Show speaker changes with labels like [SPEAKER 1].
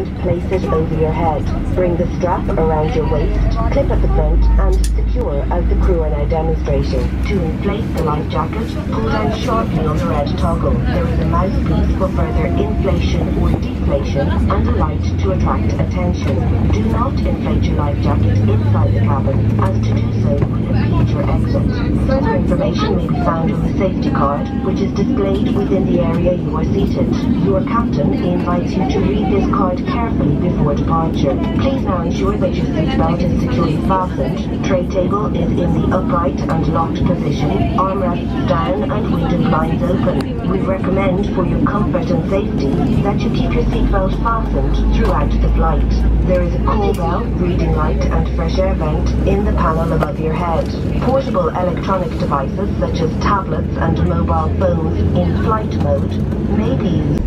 [SPEAKER 1] and place it over your head. Bring the strap around your waist, clip at the front and secure as the crew are now demonstrating. To inflate the life jacket, pull down sharply on the red toggle. There is a mouthpiece for further inflation or deflation and a light to attract attention. Do not inflate your life jacket inside the cabin, as to do so will impede your information may be found on the safety card, which is displayed within the area you are seated. Your captain invites you to read this card carefully before departure. Please now ensure that your seatbelt is securely fastened. Tray table is in the upright and locked position, armrests down and window blinds open. We recommend for your comfort and safety that you keep your seatbelt fastened throughout the flight. There is a call bell, reading light and fresh air vent in the panel above your head. Portable electronic devices such as tablets and mobile phones in flight mode may be used